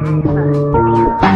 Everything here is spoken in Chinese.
家人